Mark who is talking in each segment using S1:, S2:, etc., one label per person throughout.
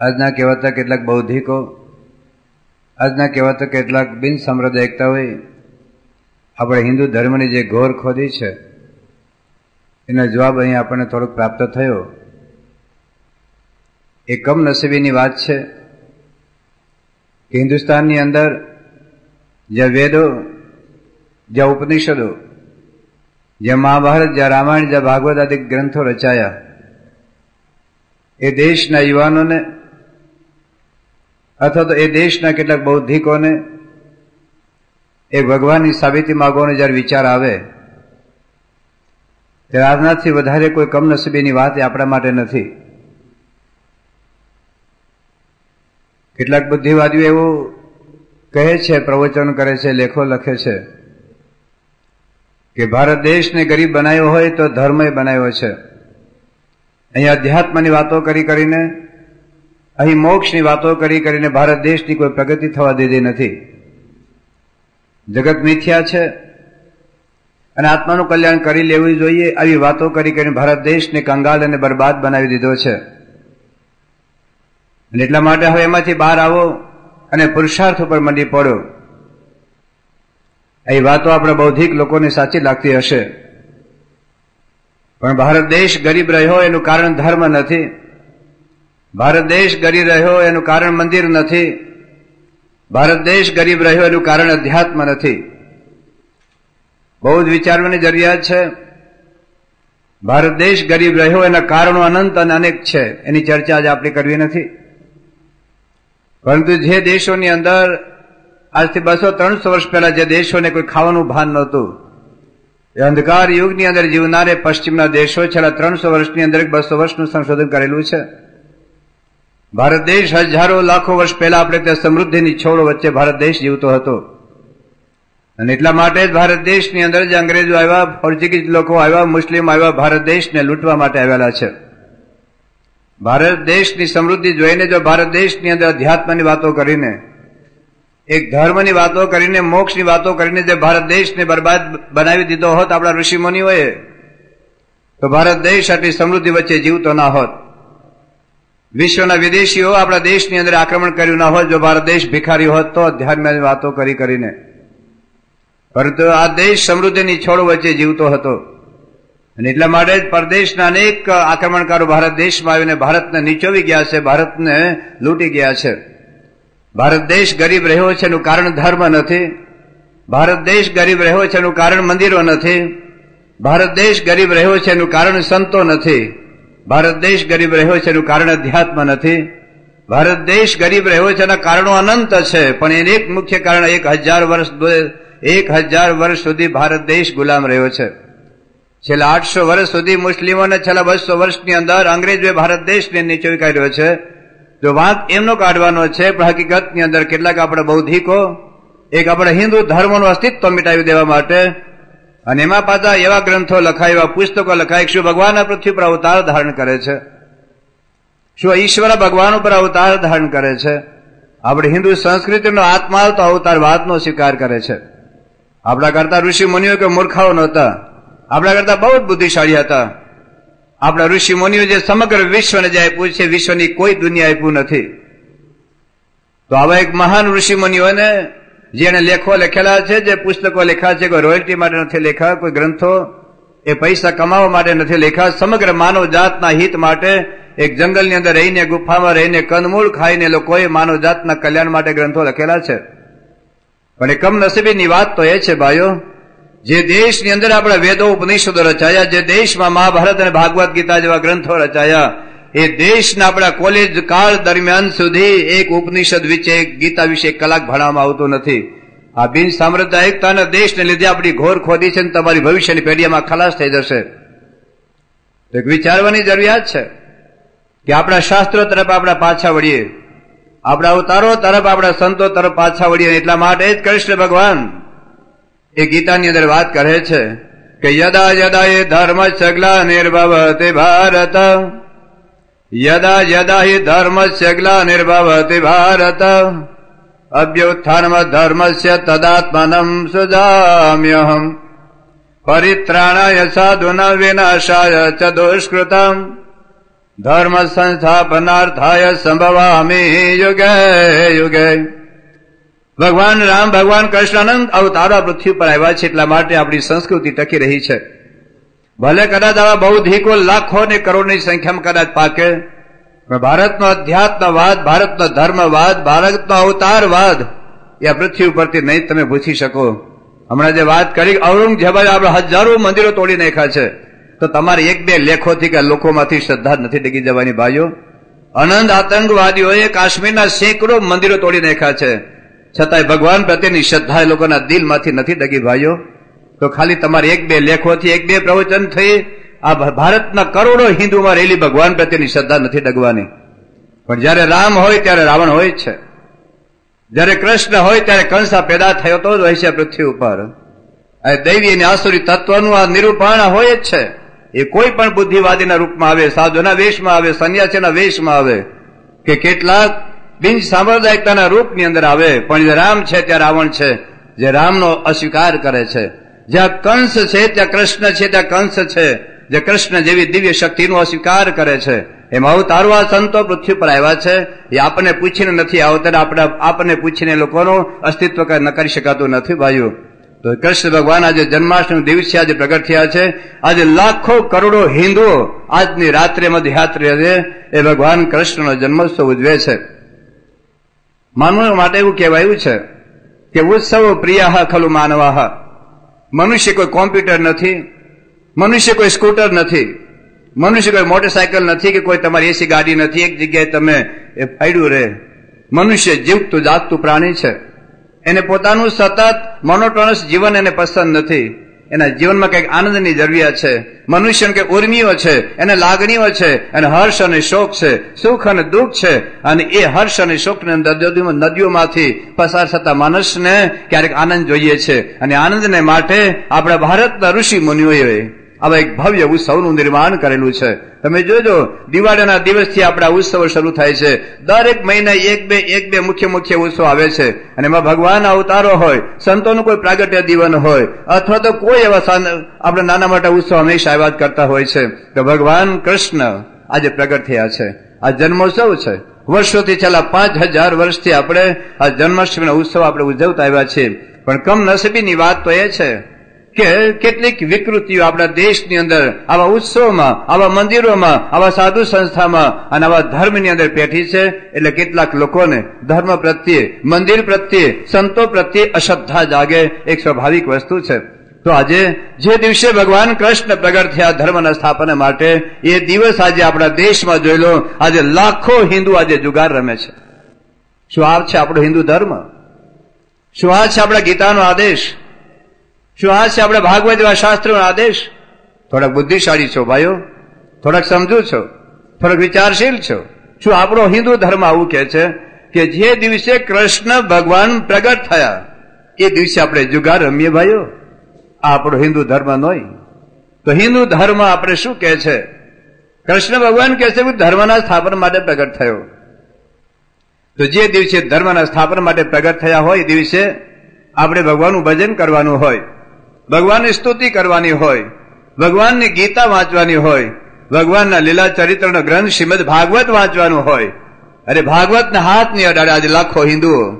S1: આજના કહેવાતા કેટલાક બૌદ્ધિકો, આજના કહેવાતા કેટલાક બિન હોય, આપણે હિન્દુ ધર્મની જે ઘોર ખોદી છે, એનો જવાબ અહીં આપણને થોડોક પ્રાપ્ત થયો. એ કમનસીબીની વાત છે કે હિન્દુસ્તાનની અંદર જ્યાં વેદો, જ્યાં ઉપનિષદો, જ્યાં મહાભારત, જ્યાં રામાયણ, જ્યાં ભાગવત આદિ ગ્રંથો રચાયા, એ દેશના યુવાનોને અથવા તો એ દેશના કેટલાક બૌદ્ધિકોને એ ભગવાનની સાબિતી માગવાનો જ્યારે વિચાર આવે, ત્યારે આજનાથી વધારે કોઈ કમનસીબીની વાત એ આપણા માટે નથી. કેટલાક બુદ્ધિવાદીઓ એવું કહે છે, પ્રવચન કરે છે, લેખો લખે છે, કે ભારત દેશને ગરીબ બનાવ્યો હોય તો ધર્મય બનાવ્યો છે. અહીંયા અધ્યાત્મની વાતો કરી કરીને અહીં મોક્ષની વાતો કરી કરીને ભારત દેશની કોઈ પ્રગતિ થવા દીધી નથી. જગત મિથ્યા છે અને આત્માનું કલ્યાણ કરી લેવું જોઈએ આવી વાતો કરી કરીને ભારત દેશને કંગાલ અને બરબાદ બનાવી દીધો છે. અને એટલા માટે હવે એમાંથી બહાર આવો અને પુરુષાર્થ ઉપર મંડી પડો. એ વાતો આપણા બૌદ્ધિક લોકોને સાચી લાગતી હશે. પણ ભારત દેશ ગરીબ રહ્યો એનું કારણ ધર્મ નથી. ભારત દેશ ગરીબ રહ્યો એનું કારણ મંદિર નથી. ભારત દેશ ગરીબ રહ્યો એનું કારણ અધ્યાત્મ નથી. બહુ જ વિચારવાની જરૂરિયાત છે. ભારત દેશ ગરીબ રહ્યો એના કારણો અનંત અને અનેક છે. એની ચર્ચા આજે આપણે કરવી નથી. પરંતુ જે દેશોની અંદર આજથી બસો ત્રણસો વર્ષ પહેલા જે દેશોને કોઈ ખાવાનું ભાન નહોતું, એ અંધકાર યુગની અંદર જીવનારે પશ્ચિમના દેશો છેલ્લા ત્રણસો વર્ષની અંદર બસો વર્ષનું સંશોધન કરેલું છે. ભારત દેશ હજારો લાખો વર્ષ પહેલા આપણે ત્યાં સમૃદ્ધિની છોડો વચ્ચે ભારત દેશ જીવતો હતો. અને એટલા માટે જ ભારત દેશની અંદર જે અંગ્રેજો આવ્યા, પોર્ચુગીઝ લોકો આવ્યા, મુસ્લિમ આવ્યા, ભારત દેશને લૂંટવા માટે આવેલા છે. ભારત દેશની સમૃદ્ધિ જોઈને જો ભારત દેશની અંદર અધ્યાત્મની વાતો કરીને, એક ધર્મની વાતો કરીને, મોક્ષની વાતો કરીને જે ભારત દેશને બરબાદ બનાવી દીધો હોત આપણા ઋષિ મુનિઓએ તો ભારત દેશ આટલી સમૃદ્ધિ વચ્ચે જીવતો ના હોત. વિશ્વના વિદેશીઓ આપણા દેશની અંદર આક્રમણ કર્યું ના હોત જો ભારત દેશ ભિખારી હોત તો અધ્યાત્મની વાતો કરી કરીને. પરંતુ આ દેશ સમૃદ્ધિની છોડ વચ્ચે જીવતો હતો. અને એટલા માટે પરદેશના અનેક આક્રમણકારો ભારત દેશમાં આવીને ભારતને નીચોવી ગયા છે, ભારતને લૂંટી ગયા છે. ભારત દેશ ગરીબ રહ્યો છે એનું કારણ ધર્મ નથી. ભારત દેશ ગરીબ રહ્યો છે એનું કારણ મંદિરો નથી. ભારત દેશ ગરીબ રહ્યો છે એનું કારણ સંતો નથી. ભારત દેશ ગરીબ રહ્યો છે એનું કારણ અધ્યાત્મ નથી. ભારત દેશ ગરીબ રહ્યો છે એના કારણો અનંત છે, પણ એને એક મુખ્ય કારણ એક હજાર વર્ષ એક હજાર વર્ષ સુધી ભારત દેશ ગુલામ રહ્યો છે. છેલ્લા આઠસો વર્ષ સુધી મુસ્લિમોને છેલ્લા બસો વર્ષની અંદર અંગ્રેજોએ ભારત દેશને નીચે કાઢ્યો છે. જો વાત એમનો કાઢવાનો છે, પણ હકીકતની અંદર કેટલાક આપણા બૌદ્ધિકો, એક આપણા હિન્દુ ધર્મનું અસ્તિત્વ મિટાવી દેવા માટે અને એમાં પાછા એવા ગ્રંથો લખાય, એવા પુસ્તકો લખાય શું ભગવાન પૃથ્વી પર અવતાર ધારણ કરે છે? શું ઈશ્વર ભગવાન ઉપર અવતાર ધારણ કરે છે? આપણે હિન્દુ સંસ્કૃતિનો આત્મા તો અવતારવાદનો સ્વીકાર કરે છે. આપણા કરતા ઋષિ મુનિઓ કે મૂર્ખાઓ નહોતા. આપણા કરતા બહુ જ બુદ્ધિશાળી હતા. આપણા ઋષિ મુનિઓ જે સમગ્ર વિશ્વને જે આપ્યું છે, વિશ્વની કોઈ દુનિયા આપ્યું નથી. તો આવા એક મહાન ઋષિ મુનિઓને જેને લેખો લખેલા છે, જે પુસ્તકો લેખા છે, કોઈ રોયલ્ટી માટે નથી લેખા કોઈ ગ્રંથો, એ પૈસા કમાવા માટે નથી લખ્યા. સમગ્ર માનવ જાતના હિત માટે એક જંગલની અંદર રહીને, ગુફામાં રહીને કંદમૂળ ખાઈને લોકોએ માનવ જાતના કલ્યાણ માટે ગ્રંથો લખેલા છે. પણ એ કમનસીબીની વાત તો એ છે, ભાઈઓ, જે દેશની અંદર આપણે વેદો, ઉપનિષદો રચાયા, જે દેશમાં મહાભારત અને ભાગવત ગીતા જેવા ગ્રંથો રચાયા એ દેશના આપણા કોલેજ કાળ દરમિયાન સુધી એક ઉપનિષદ વિશે, ગીતા વિશે કલાક ભણવામાં આવતું નથી. આ બિન સામ્રદાયિકતાના દેશને લીધે આપણી ઘોર ખોદી છે તમારી ભવિષ્યની પેઢીમાં ખલાસ થઈ જશે. એક વિચારવાની જરૂરિયાત છે કે આપણા શાસ્ત્રો તરફ આપણા પાછા વળીએ. આપણા અવતારો તરફ આપણા સંતો તરફ પાછા વળીએ એટલા માટે જ કૃષ્ણ ભગવાન એ ગીતાની અંદર વાત કરે છે કે યદા યદા એ ધર્મ સગલા નિર્ભવતે ભારત. યદા યદા હિ ધર્મ સગલા નિર્ભવતે ભારત અભ્યુત્થાનમ ધર્મસ્ય તદાત્મનમ સુજામ્યહમ પરિત્રાણાય સાધુના વિનાશાય ચ દુષ્કૃતમ ધર્મ સંસ્થાપનાર્થાય સંભવામી યુગે યુગે ભગવાન રામ ભગવાન કૃષ્ણાનંદ અવતારા પૃથ્વી પર આવ્યા છે, એટલા માટે આપણી સંસ્કૃતિ ટકી રહી છે। ભલે કદાચ આવા બૌદ્ધિકો લાખો ને કરોડની સંખ્યામાં કદાચ પાકે, પણ ભારતનો અધ્યાત્મવાદ ભારતનો ધર્મવાદ, ભારતનો અવતારવાદ, એ પૃથ્વી ઉપરથી નહીં, તમે પૂછી શકો. હમણાં જે વાત કરી, ઔરંગઝેબ આપણે હજારો મંદિરો તોડી નાખ્યા છે. તો તમારે એક બે લેખોથી કે લોકોમાંથી શ્રદ્ધા નથી ડગી જવાની ભાઈઓ. અનંત આતંકવાદીઓએ કાશ્મીરના સેંકડો મંદિરો તોડી નાખ્યા છે. છતાંય ભગવાન પ્રત્યેની શ્રદ્ધા એ લોકોના દિલમાંથી નથી ડગી ભાઈઓ. તો ખાલી તમારે એક બે લેખોથી એક બે પ્રવચન થઈ, આ ભારતના કરોડો હિન્દુમાં રહેલી ભગવાન પ્રત્યેની શ્રદ્ધા નથી ડગવાની. પણ જયારે રામ હોય ત્યારે રાવણ હોય છે. જયારે કૃષ્ણ હોય ત્યારે કંસા પેદા થયો તો જ હોય છે પૃથ્વી ઉપર. દૈવી અને આસુરી તત્વનું આ નિરૂપણ હોય જ છે. એ કોઈ પણ બુદ્ધિવાદીના રૂપમાં આવે, સાધુના વેશમાં આવે, સંન્યાસીના વેશમાં આવે, કે કેટલાક બિન સાંપ્રદાયિકતાના રૂપની અંદર આવે. પણ જે રામ છે ત્યાં રાવણ છે, જે રામનો અસ્વીકાર કરે છે. જ્યાં કંસ છે, ત્યાં કૃષ્ણ છે, ત્યાં કંસ છે. જે કૃષ્ણ જેવી દિવ્ય શક્તિનો અસ્વીકાર કરે છે, એમાં અવતારો આ સંતો પૃથ્વી પર આવ્યા છે. એ આપણને પૂછીને નથી આવતા આપણે આપણને પૂછીને લોકોનું અસ્તિત્વ ન કરી શકાતું નથી ભાઈઓ. તો કૃષ્ણ ભગવાન આજે જન્માષ્ટમી દિવસે આજે પ્રગટ થયા છે. આજે લાખો કરોડો હિન્દુઓ આજની રાત્રે મધ્યરાત્રે એ ભગવાન કૃષ્ણનો જન્મોત્સવ ઉજવે છે. માનવ માટે એવું કહેવાયું છે કે ઉત્સવ પ્રિય ખલુ માનવા મનુષ્ય કોઈ કોમ્પ્યુટર નથી, મનુષ્ય કોઈ સ્કૂટર નથી, મનુષ્ય કોઈ મોટરસાયકલ નથી કે કોઈ તમારી એસી ગાડી નથી, એક જગ્યાએ તમે એ ફાડ્યું રહે મનુષ્ય જીવતું, જાગતું પ્રાણી છે. એને પોતાનું સતત મોનોટોનસ જીવન એને પસંદ નથી. એના જીવનમાં કંઈક આનંદની જરૂરિયાત છે, મનુષ્યને કે ઉર્મીઓ છે, એને લાગણીઓ છે, એને હર્ષ અને શોક છે, સુખ અને દુઃખ છે, અને એ હર્ષ અને શોકને નદીઓમાંથી પસાર થતા માણસને ક્યારેક આનંદ જોઈએ છે. અને આનંદને માટે આપણા ભારતના ઋષિ મુનિઓએ આવા એક ભવ્ય ઉત્સવનું નિર્માણ કરેલું છે. તમે જોજો, દિવાળીના દિવસથી આપણા ઉત્સવ શરૂ થાય છે. દરેક મહિને એક બે એક બે મુખ્ય મુખ્ય ઉત્સવ આવે છે. અને એમાં ભગવાન અવતારો હોય, સંતોનું કોઈ પ્રાગટ્ય દીવન હોય, અથવા તો કોઈ એવા આપણે નાના મોટા ઉત્સવ હંમેશા આવ્યા કરતા હોય છે. તો ભગવાન કૃષ્ણ આજે પ્રગટ થયા છે. આ જન્મોત્સવ છે. વર્ષોથી છેલ્લા પાંચ હજાર વર્ષથી આપણે આ જન્માષ્ટમીનો ઉત્સવ આપણે ઉજવતા આવ્યા છીએ. પણ કમનસીબીની વાત તો એ છે કેટલીક વિકૃતિઓ આપણા દેશની અંદર, આવા ઉત્સવમાં, આવા મંદિરોમાં, આવા સાધુ સંસ્થામાં અને આવા ધર્મની અંદર પેઠી છે, એટલે કેટલાક લોકોને ધર્મ પ્રત્યે, મંદિર પ્રત્યે, સંતો પ્રત્યે અશ્રદ્ધા જાગે, એક સ્વાભાવિક વસ્તુ છે. તો આજે જે દિવસે ભગવાન કૃષ્ણ પ્રગટ થયા ધર્મના સ્થાપના માટે, એ દિવસ આજે આપણા દેશમાં જોઈ લો, આજે લાખો હિન્દુ આજે જુગાર રમે છે. શું આ છે આપણો હિન્દુ ધર્મ? શું આ છે આપણા ગીતાનો આદેશ? શું આ છે આપણે ભાગવત જેવા શાસ્ત્રોનો આદેશ? થોડાક બુદ્ધિશાળી છો ભાઈઓ. થોડાક સમજુ છો. થોડાક વિચારશીલ છો. શું આપણો હિન્દુ ધર્મ આવું કે છે કે જે દિવસે કૃષ્ણ ભગવાન પ્રગટ થયા, એ દિવસે આપણે જુગાર રમીએ ભાઈઓ? આ આપણો હિન્દુ ધર્મ નોય. તો હિન્દુ ધર્મ આપણે શું કે છે? કૃષ્ણ ભગવાન કે છે ધર્મના સ્થાપન માટે પ્રગટ થયો. તો જે દિવસે ધર્મના સ્થાપન માટે પ્રગટ થયા હોય, એ દિવસે આપણે ભગવાનનું ભજન કરવાનું હોય. ભગવાનની સ્તુતિ કરવાની હોય, ભગવાનની ગીતા વાંચવાની હોય, ભગવાનના લીલા ચરિત્રનો ગ્રંથ શ્રીમદ ભાગવત વાંચવાનું હોય. અરે ભાગવતના હાથ નહીં અડાડે આજે લાખો હિન્દુઓ,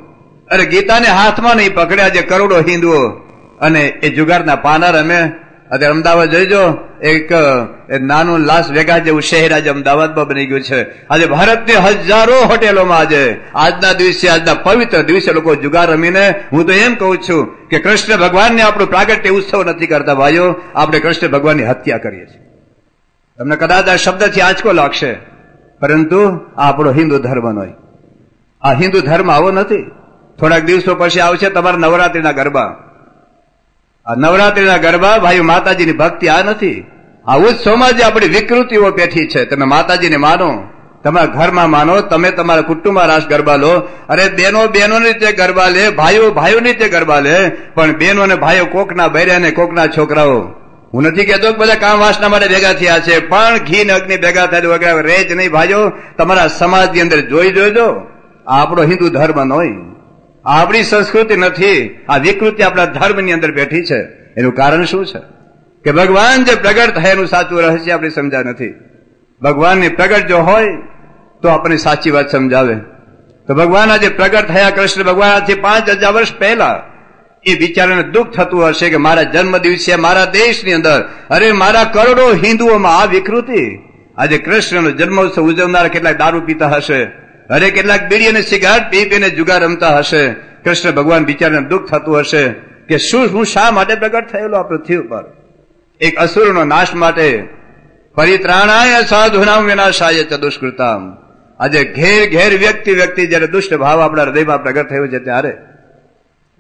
S1: અરે ગીતાને હાથમાં નહીં પકડે આજે કરોડો હિન્દુઓ. અને એ જુગારના પાના રમે અત્યારે અમદાવાદ જોઈજો એક નાનું લાસ વેગા જેવું શહેર આજે અમદાવાદમાં બની ગયું છે. આજે ભારતની હજારો હોટેલોમાં આજે, આજના દિવસે, આજના પવિત્ર દિવસે લોકો જુગાર રમીને, હું તો એમ કહું છું કે કૃષ્ણ ભગવાનને આપણું પ્રાગટ્ય ઉત્સવ નથી કરતા ભાઈઓ, આપણે કૃષ્ણ ભગવાનની હત્યા કરીએ છીએ. તમને કદાચ આ શબ્દથી આંચકો લાગશે, પરંતુ આ આપણો હિન્દુ ધર્મ નો આ હિન્દુ ધર્મ આવો નથી. થોડાક દિવસો પછી આવશે તમારા નવરાત્રીના ગરબા. આ નવરાત્રીના ગરબા, ભાઈ, માતાજીની ભક્તિ આ નથી. આ ઉત્સવમાં જે આપણી વિકૃતિઓ બેઠી છે. તમે માતાજીને માનો, તમારા ઘરમાં માનો, તમે તમારા કુટુંબમાં રાસ ગરબા લો. અરે, બેનો બેનો રીતે ગરબા લે, ભાઈઓ ભાઈઓ રીતે ગરબા લે, પણ બેનો અને ભાઈઓ કોકના બૈર્યા ને કોકના છોકરાઓ. હું નથી કહેતો કે બધા કામ વાસના માટે ભેગા થયા છે, પણ ઘી ને અગ્નિ ભેગા થાય વગેરે રેજ નહીં, ભાઈઓ. તમારા સમાજની અંદર જોઈ જોઈજો આ આપણો હિન્દુ ધર્મ નોય. આપણી સંસ્કૃતિ નથી. આ વિકૃતિ આપણા ધર્મની અંદર બેઠી છે. એનું કારણ શું છે? કે ભગવાન જે પ્રગટ થયા એનું સાચું રહસ્ય આપણે સમજા નથી. ભગવાનની પ્રગટ જો હોય, તો આપણને સાચી વાત સમજાવે. તો ભગવાન આજે પ્રગટ થયા કૃષ્ણ ભગવાન આજથી પાંચ હજાર વર્ષ પહેલા એ બિચારાને દુઃખ થતું હશે કે મારા જન્મ દિવસે મારા દેશની અંદર, અરે મારા કરોડો હિન્દુઓમાં આ વિકૃતિ. આજે કૃષ્ણનો જન્મોત્સવ ઉજવનારા કેટલાક દારૂ પીતા હશે. અરે કેટલાક બીડી અને સિગારેટ પી પીને જુગાર રમતા હશે. કૃષ્ણ ભગવાન બિચારાને દુઃખ થતું હશે કે શું હું શા માટે પ્રગટ થયેલો આ પૃથ્વી ઉપર? એક અસુરનો નાશ માટે પરિત્રાણાય સાધુનામ વિનાશાય ચ દુષ્કૃતામ. આજે ઘેર ઘેર વ્યક્તિ વ્યક્તિ જયારે દુષ્ટ ભાવ આપણા હૃદયમાં પ્રગટ થયો છે ત્યારે.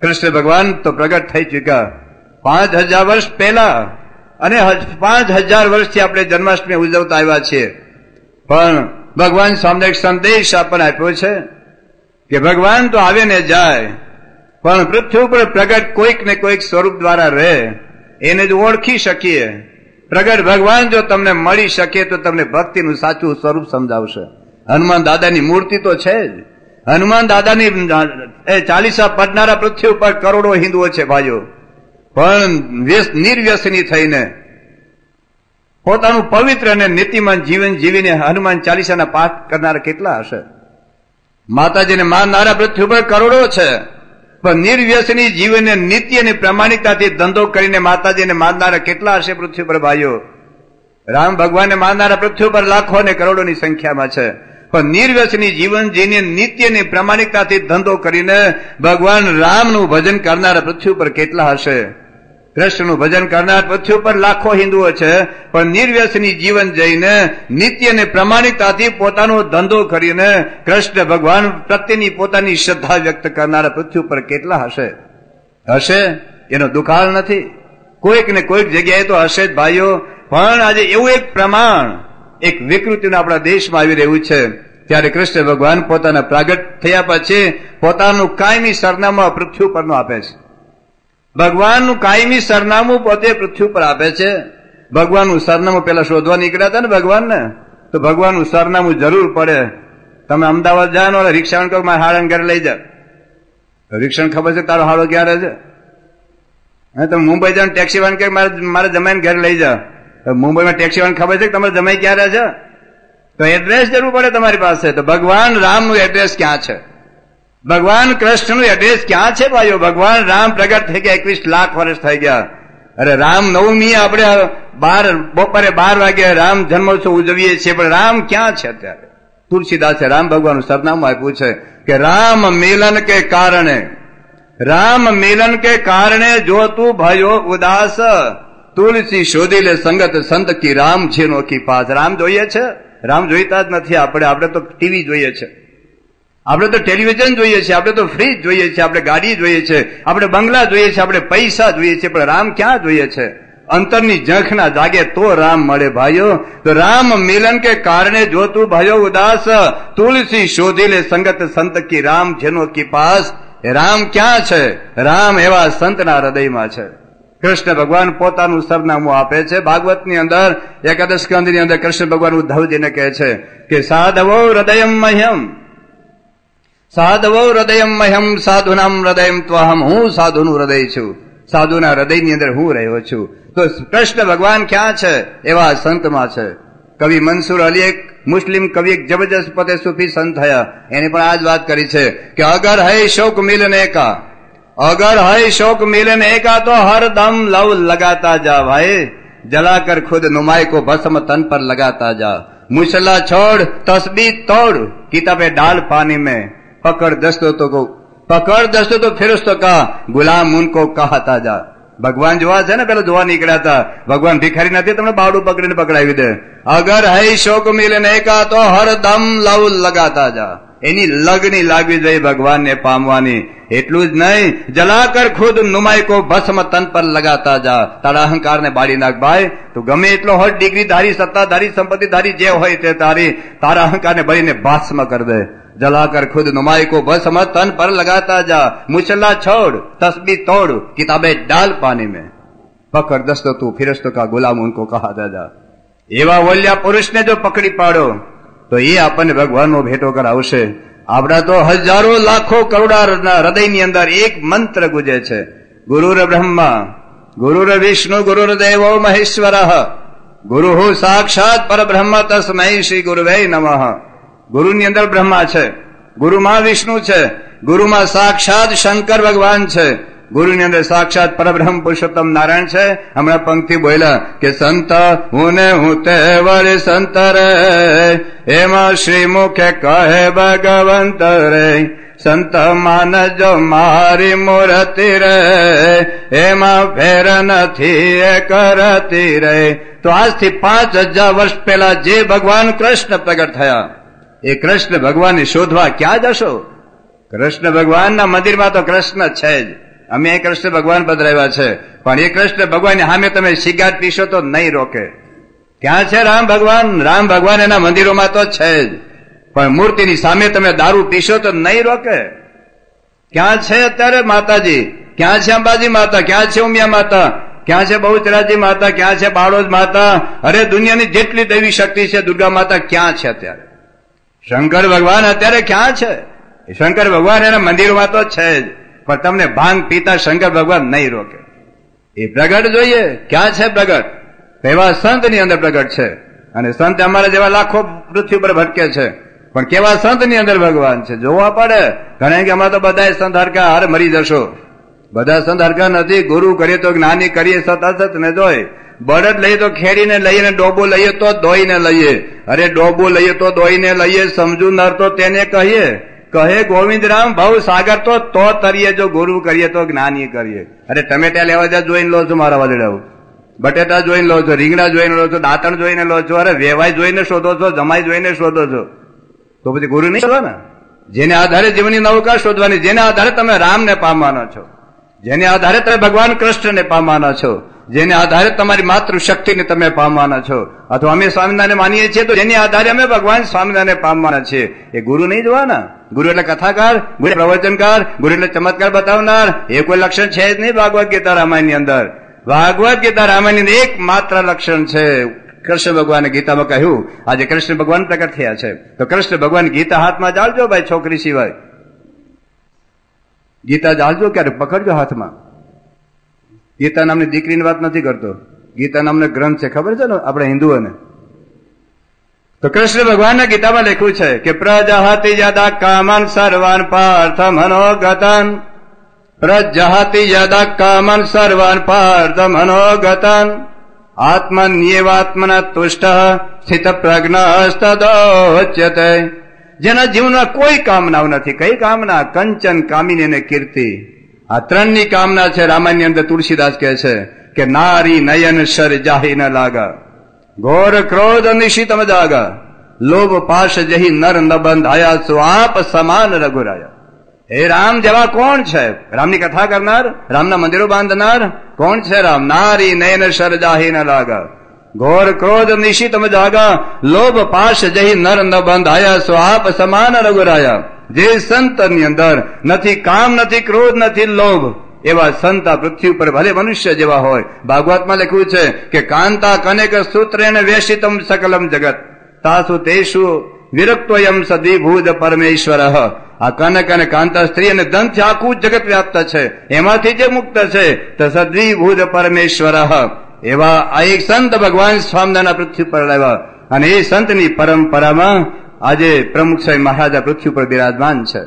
S1: કૃષ્ણ ભગવાન તો પ્રગટ થઈ ચુક્યા. પાંચ હજાર વર્ષ પહેલા અને પાંચ હજાર વર્ષથી આપણે જન્માષ્ટમી ઉજવતા આવ્યા છીએ. પણ ભગવાન સામે સંદેશ આપણને આપ્યો છે કે ભગવાન તો આવે ને જાય, પણ પૃથ્વી ઉપર પ્રગટ કોઈક ને કોઈક સ્વરૂપ દ્વારા રહે, એને જ ઓળખી શકીએ. પ્રગટ ભગવાન જો તમને મળી શકે તો તમને ભક્તિનું સાચું સ્વરૂપ સમજાવશે. હનુમાન દાદાની મૂર્તિ તો છે જ. હનુમાન દાદાની, એ ચાલીસા પડનારા પૃથ્વી ઉપર કરોડો હિન્દુઓ છે ભાઈઓ. પણ નિર્વ્યસની થઈને પોતાનું પવિત્ર અને નીતિમાન જીવન જીવીને હનુમાન ચાલીસાના પાઠ કરનારા કેટલા હશે? માતાજીને માનનારા પૃથ્વી ઉપર કરોડો છે. પણ નિર્વ્યસની જીવનને નીતિ અને પ્રામાણિકતાથી ધંધો કરીને માતાજીને માનનારા કેટલા હશે પૃથ્વી પર ભાઈઓ? રામ ભગવાનને માનનારા પૃથ્વી પર લાખો અને કરોડોની સંખ્યામાં છે. પણ નિર્વ્યસની જીવન જીને નિત્યની પ્રામાણિકતાથી ધંધો કરીને ભગવાન રામનું ભજન કરનારા પૃથ્વી ઉપર કેટલા હશે? કૃષ્ણનું ભજન કરનાર પૃથ્વી પર લાખો હિન્દુઓ છે, પણ નિર્વ્યસની જીવન જઈને નિત્ય અને પ્રમાણિકતાથી પોતાનો ધંધો કરીને કૃષ્ણ ભગવાન પ્રત્યેની પોતાની શ્રદ્ધા વ્યક્ત કરનારા પૃથ્વી ઉપર કેટલા હશે? હશે? એનો દુકાળ નથી. કોઈક ને કોઈક જગ્યાએ તો હશે જ ભાઈઓ, પણ આજે એવું એક પ્રમાણ, એક વિકૃતિનું આપણા દેશમાં આવી રહ્યું છે. ત્યારે કૃષ્ણ ભગવાન પોતાના પ્રાગટ થયા પછી પોતાનું કાયમી સરનામું પૃથ્વી પરનું આપે છે. ભગવાનનું કાયમી સરનામું પોતે પૃથ્વી પર આપે છે. ભગવાનનું સરનામું પેલા શોધવા નીકળ્યા હતા ને ભગવાનને? તો ભગવાનનું સરનામું જરૂર પડે. તમે અમદાવાદ જાઓ ને રિક્ષાવાળા કહો મારે હાળાને ઘરે લઈ જાઓ. રિક્ષણ ખબર છે તારો હાળો ક્યારે છે? હા તમે મુંબઈ જાવ ટેક્સી વાન કે મારે મારે જમાઈને ઘરે લઈ જાઓ. મુંબઈમાં ટેક્સી વાન ખબર છે કે તમારે જમાઈ ક્યારે છે? તો એડ્રેસ જરૂર પડે તમારી પાસે. તો ભગવાન રામનું એડ્રેસ ક્યાં છે? ભગવાન કૃષ્ણનું એડ્રેસ ક્યાં છે ભાઈઓ? ભગવાન રામ પ્રગટ થઈ ગયા, એકવીસ લાખ વર્ષ થઈ ગયા. અરે રામ નવમી આપણે બાર, બપોરે બાર વાગે રામ જન્મોત્સવ ઉજવીએ છીએ, પણ રામ ક્યાં છે અત્યારે? તુલસીદાસે રામ ભગવાનનું સરનામું આપ્યું છે કે રામ મિલન કે કારણે. રામ મિલન કે કારણે જો તું ભાઈઓ ઉદાસ, તુલસી શોધી લે સંગત સંત કી રામ છે નો કી પાસ. રામ જોઈએ છે? રામ જોઈતા જ નથી આપણે આપણે તો ટીવી જોઈએ છે. આપણે તો ટેલિવિઝન જોઈએ છીએ, આપણે તો ફ્રીજ જોઈએ છીએ, આપણે ગાડી જોઈએ છે, આપણે બંગલા જોઈએ છે આપણે પૈસા જોઈએ છે પણ રામ ક્યાં જોઈએ છે? અંતરની જંખના જાગે તો રામ મળે ભાઈઓ. તો રામ મિલન કે કારણે જો તું ભાઈઓ ઉદાસ, તુલસી શોધી લે સંગત સંત કી રામ, જેનો કી પાસ. રામ ક્યાં છે? રામ એવા સંતના હૃદયમાં છે. કૃષ્ણ ભગવાન પોતાનું સરનામું આપે છે. ભાગવતની અંદર, એકાદશ સ્કંદની અંદર કૃષ્ણ ભગવાન ઉદ્ધવજીને કહે છે કે, સાધવો હૃદયમ મહ્યમ. સાધવો હૃદય મહમ, સાધુનામ હૃદયમ ત્વહમ, હું સાધુનું હૃદય છું. સાધુના હૃદયની અંદર હું રહ્યો છું. તો કૃષ્ણ ભગવાન ક્યાં છે? એવા સંતમાં છે. કવિ મનસુર અલી એક મુસ્લિમ કવિ એક જબરજસ્ત પદે સુફી સંત થયા એની પણ આ જ વાત કરી છે કે અગર હૈ શોક મિલને કા, અગર હૈ શોક મિલને કા તો હર દમ લવ લગાતા જા ભાઈ. જલાકર ખુદ નુમાય કો ભસ્મ તન પર લગાતા જા. મુસલા છોડ, તસબી તોડ, કિતાબે ડાલ પાણી મેં. पकड़ दस्तो तो को पकड़ दस्तो तो फिर उसको कहा गुलाम उनको कहता જા ભગવાન જોવા છે ને પેલા જોવા નીકળ્યા હતા ભગવાન ભિખારી નથી તમને બાવડું પકડીને પકડાવી દે અગર હૈ શોક મિલને કા તો હરદમ લવ લગાતા જા એની લગની લાગવી જોઈએ ભગવાનને પામવાની એટલું જ નહીં જલાકર ખુદ નુમાઈ કો ભસ્મ તન પર લગાતા જા તારા અહંકારને બાળી નાખ ભાઈ તું ગમે એટલો હોય ડિગ્રી ધારી સત્તાધારી સંપત્તિ ધારી જે હોય તે તારી તારા અહંકારને બળીને ભસ્મ કર દે जलाकर खुद नुमाई को भस्म तन पर लगाता जा मुसला छोड़ तस्बी तोड़ किताबें डाल पानी में पकड़ दस्तो तू फिरस्तो का गुलाम उनको कहा जा એવા વલ્યા પુરુષને જો પકડી પાડો તો એ આપણને ભગવાનનો ભેટો કરાવશે આપણા તો હજારો લાખો કરોડા હૃદયની અંદર એક મંત્ર ગુજે છે ગુરુર બ્રહ્મા ગુરુર વિષ્ણુ ગુરુર દેવો મહેશ્વર ગુરુ સાક્ષાત પરબ્રહ્મ તસ્મૈ શ્રી ગુરુવે નમઃ ગુરુની અંદર બ્રહ્મા છે. ગુરુમાં વિષ્ણુ છે. ગુરુમાં સાક્ષાત શંકર ભગવાન છે. ગુરુની અંદર સાક્ષાત પરબ્રહ્મ પુરુષોત્તમ નારાયણ છે. હમણાં પંક્તિ બોલ્યા કે, સંત, હું ને હું તે વળી સંત રે. એમાં શ્રી મુખે કહે, ભગવંત રે. સંત માનજો મારી મૂર્તિ રે. એમાં ફેર નથી, એ કરતી રે. તો આજથી પાંચ હજાર વર્ષ પહેલા જે ભગવાન કૃષ્ણ પ્રગટ થયા એ કૃષ્ણ ભગવાનને શોધવા ક્યાં જશો? કૃષ્ણ ભગવાનના મંદિરમાં તો કૃષ્ણ છે જ. અમે કૃષ્ણ ભગવાન પધરાવ્યા છે. પણ એ કૃષ્ણ ભગવાનની સામે તમે શિકાર પીશો તો નહીં રોકે. ક્યાં છે રામ ભગવાન? રામ ભગવાન એના મંદિરોમાં તો છે જ. પણ મૂર્તિની સામે તમે દારૂ પીશો તો નહીં રોકે. ક્યાં છે અત્યારે માતાજી? ક્યાં છે અંબાજી માતા? ક્યાં છે ઉમિયા માતા? ક્યાં છે બહુચરાજી માતા? ક્યાં છે બાળોજ માતા? અરે દુનિયાની જેટલી દૈવી શક્તિ છે દુર્ગા માતા ક્યાં છે અત્યારે? શંકર ભગવાન અત્યારે ક્યાં છે? શંકર ભગવાન એના મંદિરમાં તો છે જ, પણ તમને ભાંગ પીતા શંકર ભગવાન નહીં રોકે. એ પ્રગટ જોઈએ, ક્યાં છે પ્રગટ? એવા સંતની અંદર પ્રગટ છે. અને સંત અમારા જેવા લાખો પૃથ્વી પર ભટકે છે. પણ કેવા સંતની અંદર ભગવાન છે? જોવા પડે. ઘણા કે અમારે તો બધા સંત હરકા હાર મરી જશો. બધા સંત હરકા નથી. ગુરુ કરીએ તો જ્ઞાની કરીએ, સત અસત ને જોય. બળદ લઈએ તો ખેડીને લઈએ ડોબો લઈએ તો દોઈને લઈએ. અરે ડોબો લઈએ તો દોઈને લઈએ સમજુ નર તો તેને કહીએ. કહે ગોવિંદરામ, ભાવ સાગર તો તો તરીએ, જો ગુરુ કરીએ તો જ્ઞાની કરીએ. અરે ટમેટા લેવા જા જોઈને લો છો મારા વાદળાઓ બટેટા જોઈને લો છો, રીંગણા જોઈને લો છો, દાંતણ જોઈને લો છો, અરે વેવાય જોઈને શોધો છો, જમાઈ જોઈને શોધો છો. તો પછી ગુરુ નહીં ને જેને આધારે જીવનની નૌકા શોધવાની, જેને આધારે તમે રામને પામવાના છો, જેને આધારે તમે ભગવાન કૃષ્ણને પામવાના છો જેને આધારે તમારી માતૃ શક્તિને તમે પામવાના છો. અથવા અમે સ્વામિનારાયણ માનીએ છીએ, તો જેની આધારે અમે ભગવાન સ્વામિનારાયણ પામવાના છીએ. એ ગુરુ નહીં જોવાના. ગુરુ એટલે કથાકાર, ગુરુ પ્રવચનકાર, ગુરુ એટલે ચમત્કાર બતાવનાર. એ કોઈ લક્ષણ છે જ નહીં ભાગવત ગીતા રામાયણની અંદર. ભાગવત ગીતા રામાયણ એક માત્ર લક્ષણ છે. કૃષ્ણ ભગવાને ગીતામાં કહ્યું, આજે કૃષ્ણ ભગવાન પ્રગટ થયા છે. તો કૃષ્ણ ભગવાન ગીતા હાથમાં જાળજો ભાઈ છોકરી સિવાય. ગીતા જાળજો ક્યારે? પકડજો હાથમાં. ગીતા નામની દીકરીની વાત નથી કરતો. ગીતા નામનો ગ્રંથ છે. ખબર છે ને આપણે હિન્દુઓને? તો કૃષ્ણ ભગવાનને ગીતામાં લખ્યું છે કે, પ્રજહતિ યદા કામન સર્વાન પાર્થ મનોગતન. પ્રજહતિ યદા કામન સર્વાન પાર્થ મનોગતન. આત્મન્યેવાત્મના તુષ્ટ સ્થિત પ્રજ્ઞસ્તદોચ્યતે જેના જીવનમાં કોઈ કામનાઓ નથી. કઈ કામના? કંચન કામિની અને કીર્તિ. આ ત્રણની કામના છે રામાયણની અંદર તુલસીદાસ કહે છે કે નારી નયન શર જાહી ન લાગા ઘોર ક્રોધ નિશિતમ જાગા લોભ પાશ જહી નર ન બંધાયા સુ આપ સમાન રઘુરાયા હે રામ જેવા કોણ છે રામની કથા કરનાર રામના મંદિરો બાંધનાર કોણ છે રામ નારી નયન શર જાહી ન લાગા ઘોર ક્રોધ નિશિતમ જાગા લોભ પાશ જહી નર ન બંધાયા સો આપ સમાન રઘુરાયા જે સંતની અંદર નથી કામ, નથી ક્રોધ, નથી લોભ, એવા સંત આ પૃથ્વી ઉપર ભલે મનુષ્ય જેવા હોય. ભાગવતમાં લખ્યું છે કે કાંતા કનેક સૂત્રેણ વેશિતમ સકલમ જગત. તાસુ તેશુ વિરક્તોયમ સદીભૂત પરમેશ્વર. આ કનક અને કાંતા સ્ત્રી અને દંત આખું જગત વ્યાપ્ત છે. એમાંથી જે મુક્ત છે, તો સદીભૂત પરમેશ્વર. એવા આ એક સંત ભગવાન સ્વામિનારાયણ પૃથ્વી પર લાવ્યા અને એ સંતની પરંપરામાં આજે પ્રમુખ સાહેબ મહારાજા પૃથ્વી પર બિરાજમાન છે.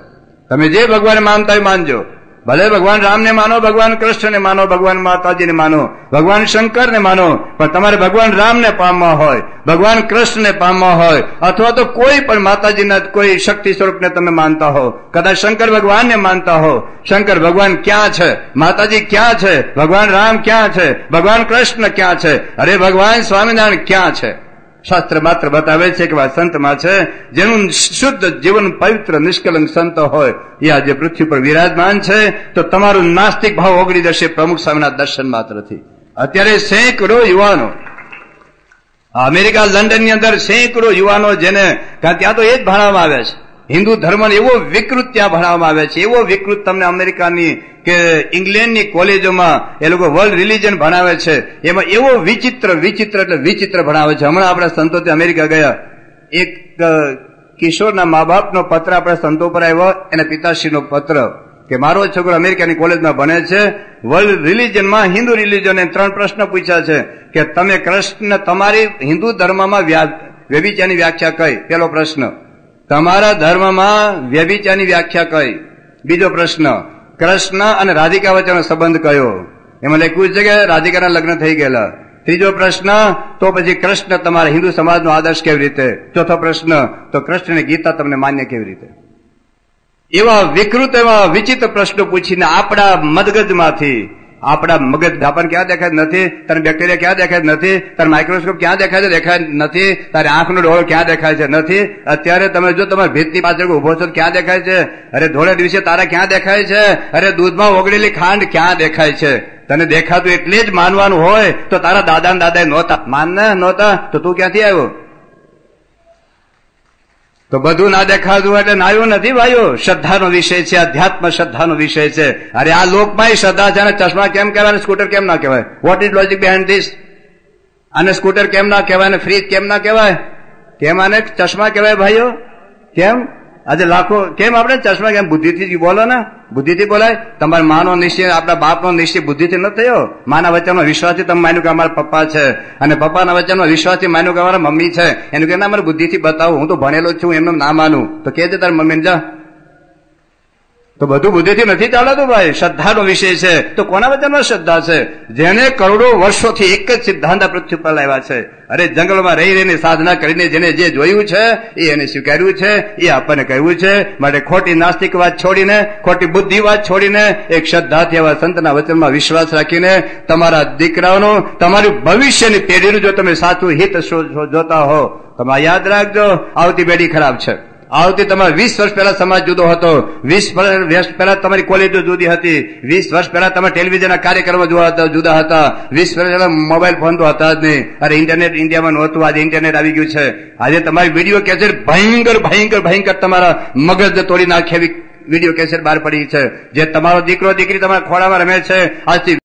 S1: તમે જે ભગવાન માનતા હોય માનજો. ભલે ભગવાન રામને માનો, ભગવાન કૃષ્ણને માનો, ભગવાન માતાજીને માનો, ભગવાન શંકરને માનો, પણ તમારે ભગવાન રામને પામવા હોય, ભગવાન કૃષ્ણને પામવા હોય, અથવા તો કોઈ પણ માતાજીના કોઈ શક્તિ સ્વરૂપને તમે માનતા હો, કદાચ શંકર ભગવાનને માનતા હો, શંકર ભગવાન ક્યાં છે, માતાજી ક્યાં છે, ભગવાન રામ ક્યાં છે, ભગવાન કૃષ્ણ ક્યાં છે, અરે ભગવાન સ્વામિનારાયણ ક્યાં છે? શાસ્ત્ર માત્ર બતાવે છે કે આ સંતમાં છે, જેનું શુદ્ધ જીવન પવિત્ર નિષ્કલંક સંત હોય, એ આજે પૃથ્વી પર વિરાજમાન છે, તો તમારું નાસ્તિક ભાવ ઓગળી જશે, પ્રમુખ સ્વામીના દર્શન માત્રથી. અત્યારે સેંકડો યુવાનો અમેરિકા લંડનની અંદર સેંકડો યુવાનો જેને ત્યાં તો એ જ ભણાવવામાં આવે છે હિન્દુ ધર્મને એવો વિકૃત ત્યાં ભણાવવામાં આવે છે, એવો વિકૃત તમને અમેરિકાની કે ઇંગ્લેન્ડની કોલેજોમાં એ લોકો વર્લ્ડ રિલિજન ભણાવે છે, એમાં એવો વિચિત્ર વિચિત્ર એટલે વિચિત્ર ભણાવે છે. હમણાં આપણા સંતો અમેરિકા ગયા. એક કિશોરના મા બાપનો પત્ર આપણા સંતો પર આવ્યો, એના પિતાશ્રીનો પત્ર કે મારો છોકરો અમેરિકાની કોલેજમાં ભણે છે, વર્લ્ડ રિલિજનમાં હિન્દુ રિલિજને ત્રણ પ્રશ્ન પૂછ્યા છે કે તમે કૃષ્ણ તમારી હિન્દુ ધર્મમાં વ્યભિચારની વ્યાખ્યા કઈ? પેલો પ્રશ્ન. તમારા ધર્મમાં વ્યભિચારની વ્યાખ્યા કઈ? બીજો પ્રશ્ન, કૃષ્ણ અને રાધિકા વચ્ચેનો સંબંધ કયો? એમાં લખ્યું છે કે રાધિકાના લગ્ન થઈ ગયેલા. ત્રીજો પ્રશ્ન, તો પછી કૃષ્ણ તમારા હિન્દુ સમાજનો આદર્શ કેવી રીતે? ચોથો પ્રશ્ન, તો કૃષ્ણની ગીતા તમને માન્ય કેવી રીતે? એવા વિકૃત એવા વિચિત્ર પ્રશ્નો પૂછીને આપણા મદગજમાંથી આપણા મગજ ધાપણ ક્યાં દેખાય નથી, તારે બેક્ટેરિયા ક્યાં દેખાય નથી, તારે માઇક્રોસ્કોપ ક્યાં દેખાય છે દેખાય નથી, તારે આંખનો ડોળો ક્યાં દેખાય છે નથી. અત્યારે તમે જો તમારે ભેદની પાછળ ઊભો છો ક્યાં દેખાય છે? અરે ધોળે દિવસે તારા ક્યાં દેખાય છે? અરે દૂધમાં ઓગળેલી ખાંડ ક્યાં દેખાય છે? તને દેખાતું એટલે જ માનવાનું હોય તો તારા દાદા દાદા નહોતા. માનના નહોતા? તો તું ક્યાંથી આવ્યો? તો બધું ના દેખાતું એટલે નાયું નથી ભાઈઓ શ્રદ્ધાનો વિષય છે, અધ્યાત્મ શ્રદ્ધાનો વિષય છે. અરે આ લોકમાં શ્રદ્ધા છે અને ચશ્મા કેમ કહેવાય સ્કૂટર કેમ ના કહેવાય? What is logic behind this અને સ્કૂટર કેમ ના કહેવાય અને ફ્રીજ કેમ ના કહેવાય? કેમ આને ચશ્મા કહેવાય ભાઈઓ? કેમ? આજે લાખો કેમ આપણે ચશ્મા કેમ? બુદ્ધિથી બોલો ને. બુદ્ધિથી બોલાય. તમારા માનો નિશ્ચય, આપણા બાપનો નિશ્ચય બુદ્ધિથી ન થયો? માના વચનનો વિશ્વાસથી તમે માન્યું કે અમારા પપ્પા છે. અને પપ્પાના વચનનો વિશ્વાસથી માન્યું કે અમારા મમ્મી છે. એનું કે ના, મારે બુદ્ધિથી બતાવું. હું તો ભણેલો છું એમને ના માનું. તો કે તારા મમ્મીને જા. તો બધું બુદ્ધિથી નથી ચાલતું ભાઈ. શ્રદ્ધાનો વિષય છે. તો કોના વચનમાં શ્રદ્ધા છે? જેને કરોડો વર્ષોથી એક જ સિદ્ધાંત પૃથ્વી પર લાવ્યા છે. અરે જંગલમાં રહી રહીને સાધના કરીને જેને જે જોયું છે, એ એને સ્વીકાર્યું છે, એ આપણને કહ્યું છે. માટે ખોટી નાસ્તિક વાત છોડીને, ખોટી બુદ્ધિ વાત છોડીને, એક શ્રદ્ધાથી એવા સંતના વચનમાં વિશ્વાસ રાખીને તમારા દીકરાઓનું, તમારી ભવિષ્યની પેઢીનું જો તમે સાચું હિત જોતા હો તમે યાદ રાખજો, આવતી પેઢી ખરાબ છે. આવતી તમારે વીસ વર્ષ પહેલા સમાજ જુદો હતો. વીસ વર્ષ પહેલા તમારી ક્વોલિટી જુદી હતી. વીસ વર્ષ પહેલા તમે ટેલિવિઝનના કાર્યક્રમો જુદા હતા વીસ વર્ષ પહેલા મોબાઈલ ફોન તો હતા જ નહીં. અરે ઇન્ટરનેટ ઇન્ડિયામાં નહોતું. આજે ઇન્ટરનેટ આવી ગયું છે. આજે તમારી વીડિયો કેસેટ ભયંકર ભયંકર ભયંકર તમારા મગજ તોડી નાખે એવી વીડિયો કેસેટ બહાર પડી છે. જે તમારો દીકરો, દીકરી તમારા ખોળામાં રમે છે. આજથી